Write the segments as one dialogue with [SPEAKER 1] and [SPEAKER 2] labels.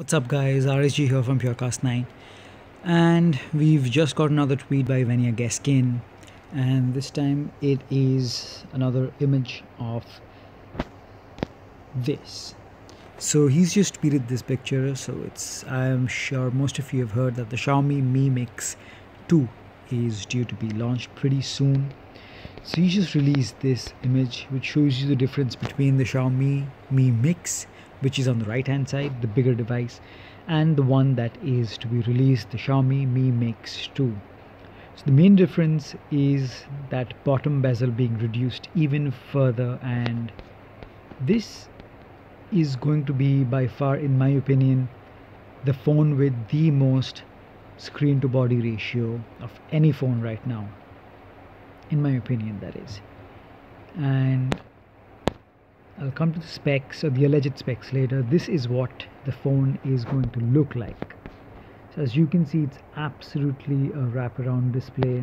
[SPEAKER 1] What's up guys, RSG here from Purecast9 and we've just got another tweet by Venia Gaskin and this time it is another image of this. So he's just tweeted this picture so it's I'm sure most of you have heard that the Xiaomi Mi Mix 2 is due to be launched pretty soon. So he just released this image which shows you the difference between the Xiaomi Mi Mix which is on the right hand side, the bigger device, and the one that is to be released, the Xiaomi Mi Mix 2. So the main difference is that bottom bezel being reduced even further and this is going to be by far in my opinion the phone with the most screen to body ratio of any phone right now in my opinion that is and I'll come to the specs or the alleged specs later. This is what the phone is going to look like. So as you can see, it's absolutely a wraparound display.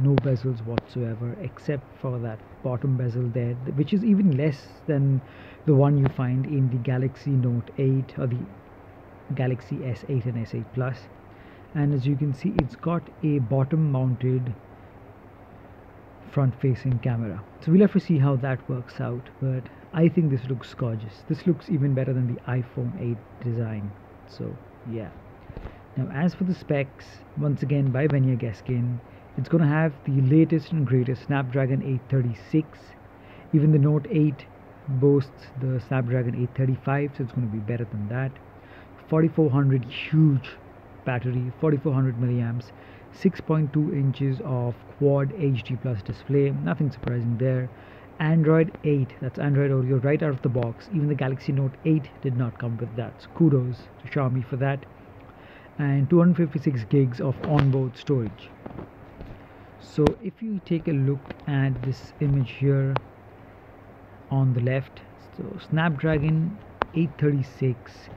[SPEAKER 1] No bezels whatsoever, except for that bottom bezel there, which is even less than the one you find in the Galaxy Note 8 or the Galaxy S8 and S8 Plus. And as you can see, it's got a bottom mounted front facing camera. So we'll have to see how that works out but I think this looks gorgeous. This looks even better than the iPhone 8 design. So yeah. Now as for the specs once again by Venia Gaskin it's going to have the latest and greatest Snapdragon 836 even the Note 8 boasts the Snapdragon 835 so it's going to be better than that. 4400 huge battery 4400 milliamps 6.2 inches of quad HD plus display. Nothing surprising there. Android 8 that's Android Oreo right out of the box. Even the Galaxy Note 8 did not come with that. So kudos to Xiaomi for that. And 256 gigs of onboard storage. So if you take a look at this image here on the left so Snapdragon 836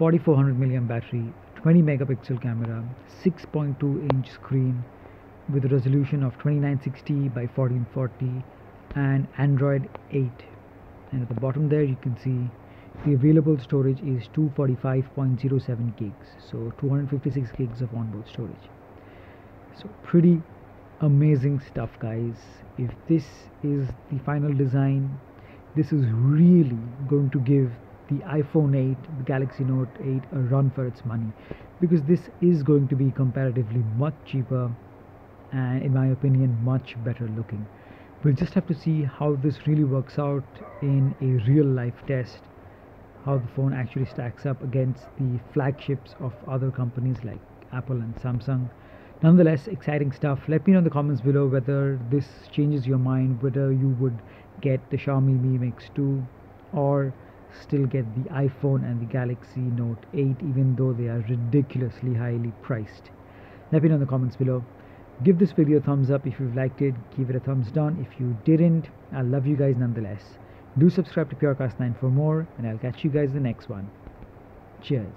[SPEAKER 1] 4400 milliamp battery 20 megapixel camera 6.2 inch screen with a resolution of 2960 by 1440 and Android 8 and at the bottom there you can see the available storage is 245.07 gigs so 256 gigs of onboard storage. So pretty amazing stuff guys. If this is the final design this is really going to give the iPhone 8, the Galaxy Note 8 a run for its money because this is going to be comparatively much cheaper and in my opinion much better looking. We'll just have to see how this really works out in a real life test how the phone actually stacks up against the flagships of other companies like Apple and Samsung. Nonetheless, exciting stuff. Let me know in the comments below whether this changes your mind, whether you would get the Xiaomi Mi Mix 2 or still get the iPhone and the Galaxy Note 8 even though they are ridiculously highly priced. Let me know in the comments below. Give this video a thumbs up if you've liked it, give it a thumbs down if you didn't. I love you guys nonetheless. Do subscribe to Purecast9 for more and I'll catch you guys in the next one. Cheers.